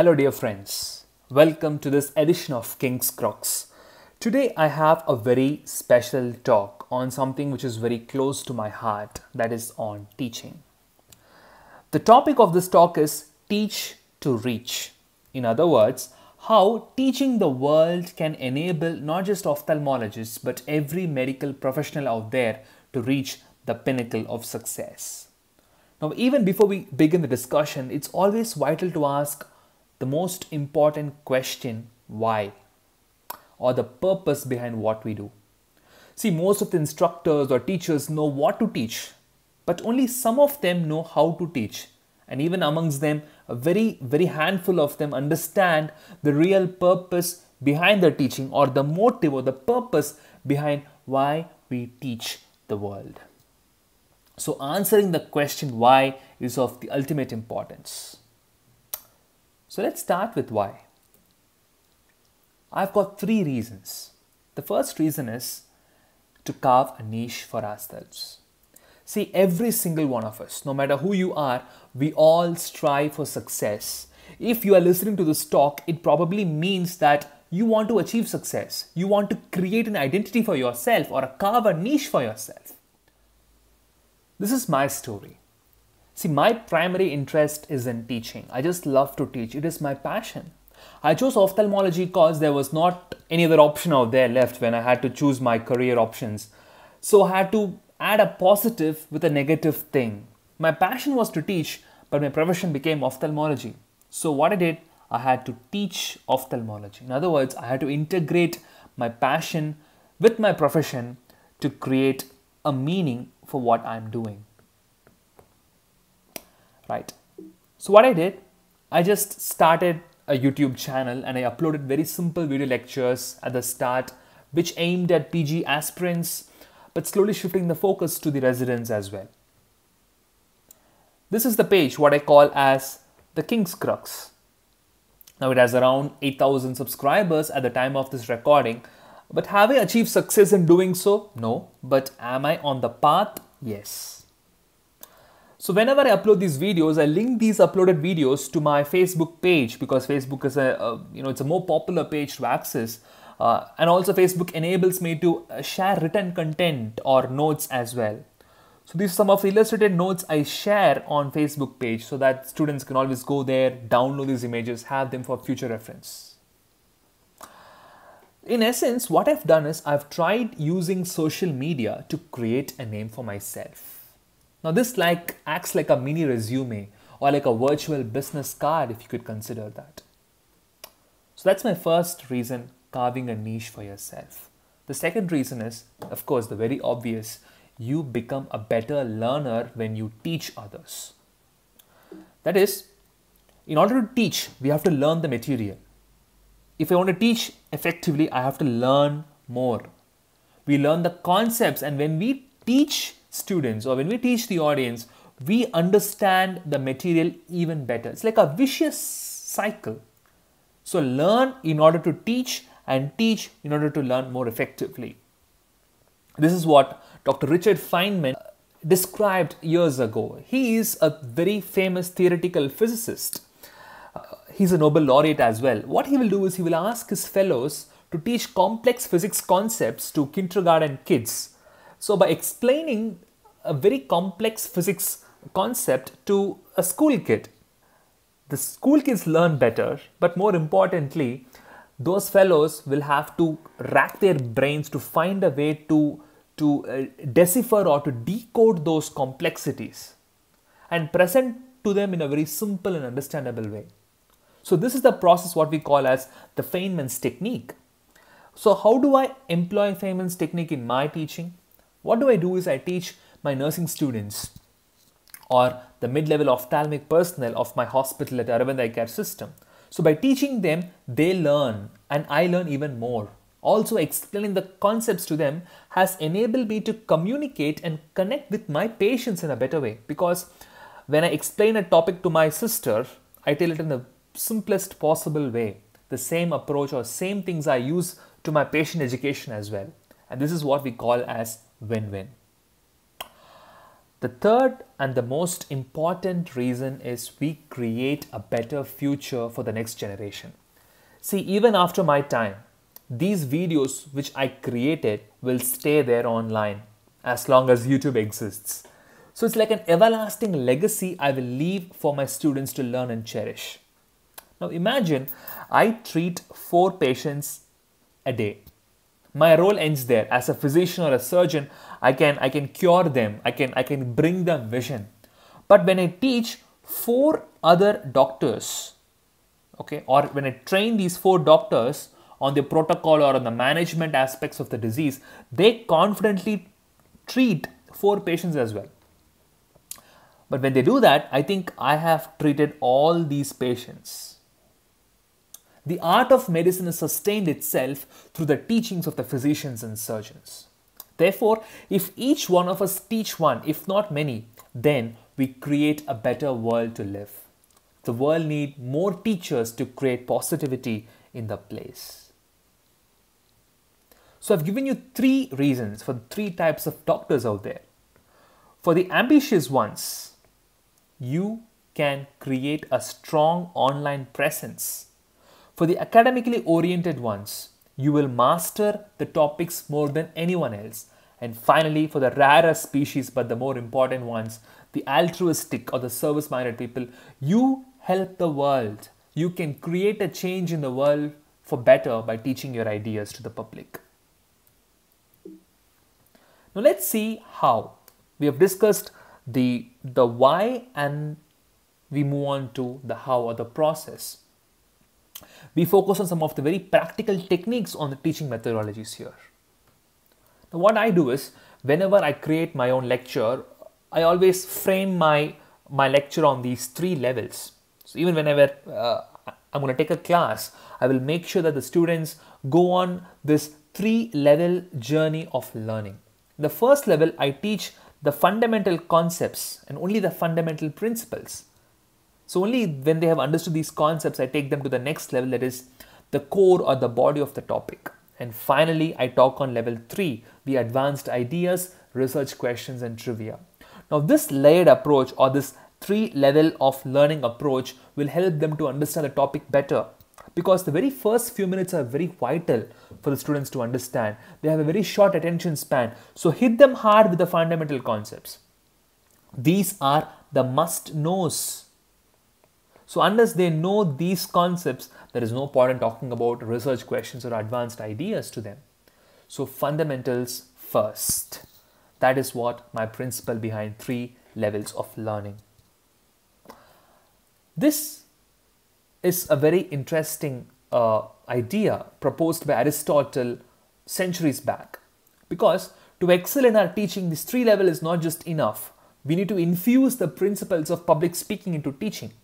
Hello, dear friends. Welcome to this edition of King's Crux. Today, I have a very special talk on something which is very close to my heart that is, on teaching. The topic of this talk is Teach to Reach. In other words, how teaching the world can enable not just ophthalmologists but every medical professional out there to reach the pinnacle of success. Now, even before we begin the discussion, it's always vital to ask the most important question why? Or the purpose behind what we do. See, most of the instructors or teachers know what to teach, but only some of them know how to teach. And even amongst them, a very, very handful of them understand the real purpose behind the teaching or the motive or the purpose behind why we teach the world. So, answering the question why is of the ultimate importance. So, let's start with why. I've got three reasons. The first reason is to carve a niche for ourselves. See, every single one of us, no matter who you are, we all strive for success. If you are listening to this talk, it probably means that you want to achieve success. You want to create an identity for yourself or carve a niche for yourself. This is my story. See, my primary interest is in teaching. I just love to teach, it is my passion. I chose ophthalmology because there was not any other option out there left when I had to choose my career options. So I had to add a positive with a negative thing. My passion was to teach, but my profession became ophthalmology. So what I did, I had to teach ophthalmology. In other words, I had to integrate my passion with my profession to create a meaning for what I'm doing. Right. So, what I did, I just started a YouTube channel and I uploaded very simple video lectures at the start, which aimed at PG aspirants, but slowly shifting the focus to the residents as well. This is the page, what I call as the King's Crux. Now, it has around 8,000 subscribers at the time of this recording, but have I achieved success in doing so? No. But am I on the path? Yes. So whenever I upload these videos, I link these uploaded videos to my Facebook page because Facebook is a, a you know it's a more popular page to access, uh, and also Facebook enables me to uh, share written content or notes as well. So these are some of the illustrated notes I share on Facebook page so that students can always go there, download these images, have them for future reference in essence, what I've done is I've tried using social media to create a name for myself. Now, this like acts like a mini resume or like a virtual business card, if you could consider that. So that's my first reason carving a niche for yourself. The second reason is, of course, the very obvious you become a better learner when you teach others. That is, in order to teach, we have to learn the material if I want to teach effectively, I have to learn more. We learn the concepts, and when we teach students or when we teach the audience, we understand the material even better. It's like a vicious cycle. So, learn in order to teach, and teach in order to learn more effectively. This is what Dr. Richard Feynman described years ago. He is a very famous theoretical physicist uh, he's a Nobel laureate as well. What he will do is he will ask his fellows to teach complex physics concepts to kindergarten kids. So, by explaining a very complex physics concept to a school kid, the school kids learn better, but more importantly, those fellows will have to rack their brains to find a way to, to uh, decipher or to decode those complexities and present to them in a very simple and understandable way. So this is the process what we call as the Feynman's technique. So how do I employ Feynman's technique in my teaching? What do I do is I teach my nursing students or the mid-level ophthalmic personnel of my hospital at Aravind Eye Care System. So by teaching them, they learn and I learn even more. Also explaining the concepts to them has enabled me to communicate and connect with my patients in a better way because when I explain a topic to my sister, I tell it in the simplest possible way. The same approach or same things I use to my patient education as well. And this is what we call as win-win. The third and the most important reason is we create a better future for the next generation. See, even after my time, these videos which I created will stay there online as long as YouTube exists. So it's like an everlasting legacy I will leave for my students to learn and cherish. Now imagine I treat four patients a day. My role ends there. As a physician or a surgeon, I can I can cure them. I can I can bring them vision. But when I teach four other doctors, okay, or when I train these four doctors on the protocol or on the management aspects of the disease, they confidently treat four patients as well. But when they do that, I think I have treated all these patients. The art of medicine has sustained itself through the teachings of the physicians and surgeons. Therefore, if each one of us teach one, if not many, then we create a better world to live. The world need more teachers to create positivity in the place. So I've given you three reasons for three types of doctors out there. For the ambitious ones, you can create a strong online presence. For the academically oriented ones, you will master the topics more than anyone else. And finally, for the rarer species but the more important ones, the altruistic or the service minded people, you help the world. You can create a change in the world for better by teaching your ideas to the public. Now, let's see how. We have discussed the, the why and we move on to the how or the process. We focus on some of the very practical techniques on the teaching methodologies here. Now, what I do is whenever I create my own lecture, I always frame my, my lecture on these three levels. So, even whenever uh, I'm going to take a class, I will make sure that the students go on this three level journey of learning. The first level, I teach the fundamental concepts and only the fundamental principles. So, only when they have understood these concepts, I take them to the next level that is the core or the body of the topic. And finally, I talk on level 3 the advanced ideas, research questions, and trivia. Now, this layered approach or this three level of learning approach will help them to understand the topic better because the very first few minutes are very vital for the students to understand. They have a very short attention span. So hit them hard with the fundamental concepts. These are the must knows. So unless they know these concepts, there is no point in talking about research questions or advanced ideas to them. So fundamentals first. That is what my principle behind three levels of learning. This is a very interesting uh, idea proposed by Aristotle centuries back. Because to excel in our teaching, this three level is not just enough. We need to infuse the principles of public speaking into teaching.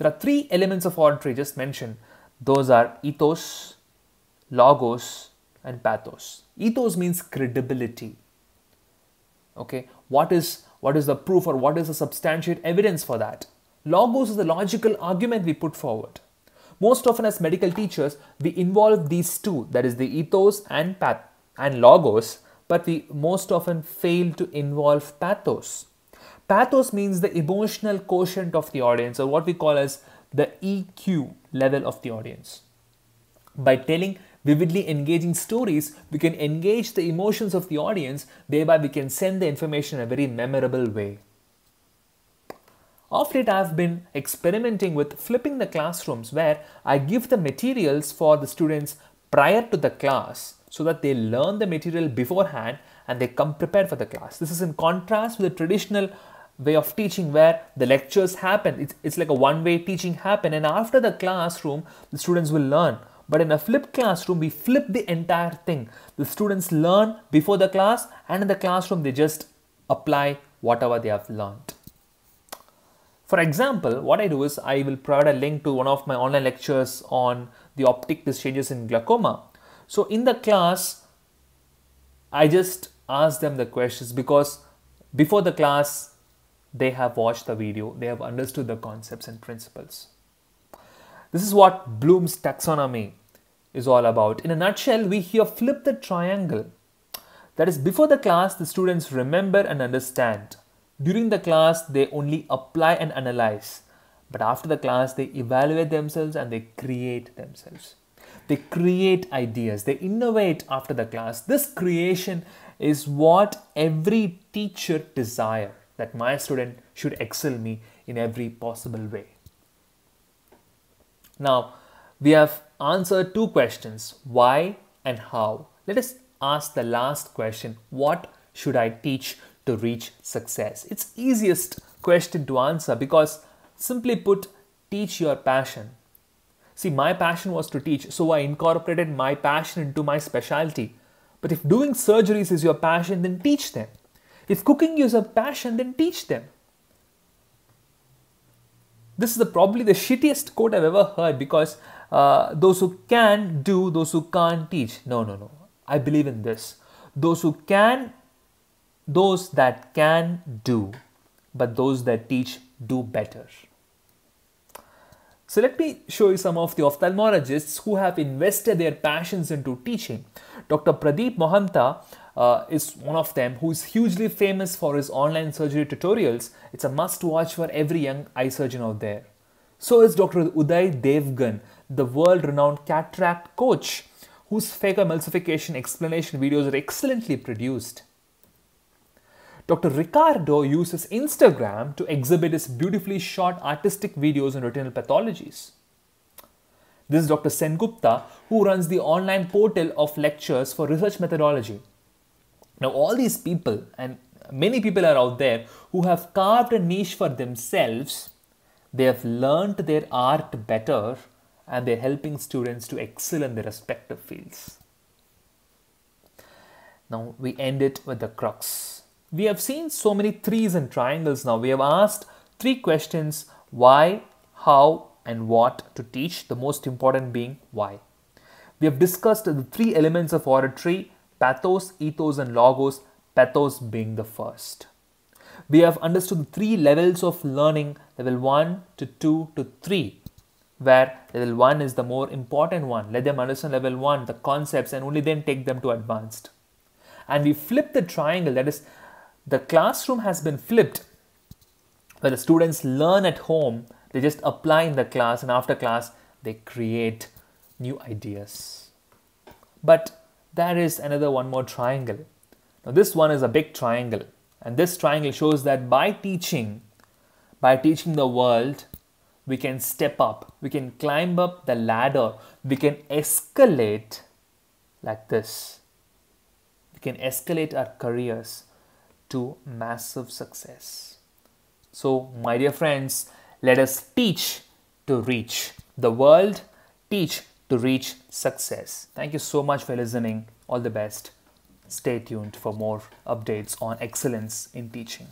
There are three elements of oratory just mentioned. Those are ethos, logos, and pathos. Ethos means credibility. Okay, what is what is the proof or what is the substantiate evidence for that? Logos is the logical argument we put forward. Most often as medical teachers, we involve these two, that is the ethos and path and logos, but we most often fail to involve pathos. Pathos means the emotional quotient of the audience or what we call as the EQ level of the audience. By telling vividly engaging stories, we can engage the emotions of the audience, thereby we can send the information in a very memorable way. Of late, I've been experimenting with flipping the classrooms where I give the materials for the students prior to the class so that they learn the material beforehand and they come prepared for the class. This is in contrast with the traditional way of teaching where the lectures happen. It's, it's like a one-way teaching happen and after the classroom, the students will learn. But in a flipped classroom, we flip the entire thing. The students learn before the class and in the classroom, they just apply whatever they have learned. For example, what I do is I will provide a link to one of my online lectures on the optic disc changes in glaucoma. So in the class, I just ask them the questions because before the class, they have watched the video, they have understood the concepts and principles. This is what Bloom's taxonomy is all about. In a nutshell, we here flip the triangle. That is, before the class, the students remember and understand. During the class, they only apply and analyze. But after the class, they evaluate themselves and they create themselves. They create ideas, they innovate after the class. This creation is what every teacher desire that my student should excel me in every possible way. Now, we have answered two questions why and how. Let us ask the last question what should I teach to reach success? It's easiest question to answer because simply put teach your passion. See my passion was to teach so I incorporated my passion into my specialty. But if doing surgeries is your passion then teach them. If cooking is a passion then teach them. This is the, probably the shittiest quote I've ever heard because uh, those who can do, those who can't teach. No, no, no. I believe in this. Those who can, those that can do, but those that teach do better. So let me show you some of the ophthalmologists who have invested their passions into teaching. Dr. Pradeep Mohanta uh, is one of them who is hugely famous for his online surgery tutorials. It's a must watch for every young eye surgeon out there. So is Dr. Uday Devgan, the world renowned cataract coach whose phacoemulsification explanation videos are excellently produced. Dr. Ricardo uses Instagram to exhibit his beautifully shot artistic videos on retinal pathologies. This is Dr. Sengupta, who runs the online portal of lectures for research methodology. Now, all these people, and many people are out there who have carved a niche for themselves, they have learned their art better and they're helping students to excel in their respective fields. Now we end it with the crux. We have seen so many threes and triangles now. We have asked three questions why, how, and what to teach, the most important being why. We have discussed the three elements of oratory pathos, ethos, and logos, pathos being the first. We have understood the three levels of learning level 1 to 2 to 3 where level 1 is the more important one. Let them understand level 1, the concepts, and only then take them to advanced. And we flip the triangle, that is, the classroom has been flipped, where the students learn at home, they just apply in the class, and after class, they create new ideas. But there is another one more triangle. Now, this one is a big triangle, and this triangle shows that by teaching, by teaching the world, we can step up, we can climb up the ladder, we can escalate like this. We can escalate our careers to massive success. So, my dear friends, let us teach to reach the world, teach to reach success. Thank you so much for listening. All the best. Stay tuned for more updates on excellence in teaching.